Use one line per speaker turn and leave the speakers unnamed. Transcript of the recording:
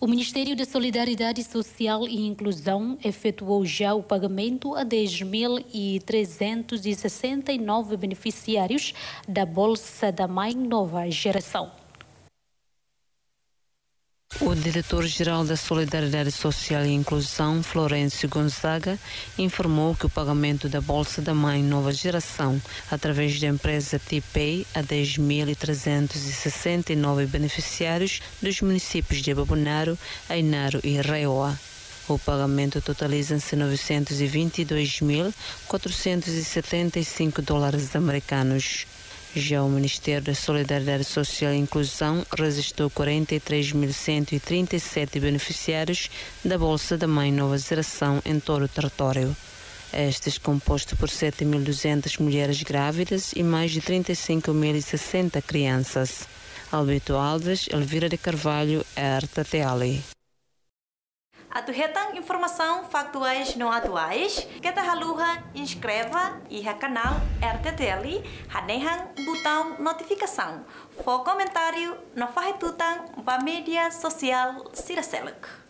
O Ministério da Solidariedade Social e Inclusão efetuou já o pagamento a 10.369 beneficiários da Bolsa da Mãe Nova Geração.
O diretor-geral da Solidariedade Social e Inclusão, Florencio Gonzaga, informou que o pagamento da Bolsa da Mãe Nova Geração, através da empresa TPay, a 10.369 beneficiários dos municípios de Babonaro, Ainaro e Reoa. O pagamento totaliza-se 922.475 dólares americanos. Já o Ministério da Solidariedade Social e Inclusão registrou 43.137 beneficiários da Bolsa da Mãe Nova Geração em todo o território. Estes composto por 7.200 mulheres grávidas e mais de 35.060 crianças. Albito Alves, Elvira de Carvalho, RTTL.
Atuhetan informação factuais não atuais, que ta haluha inscreva e ha canal RTTL, hanehan botão notificação. For comentário, não faz tutan ba mídia social Siraselek.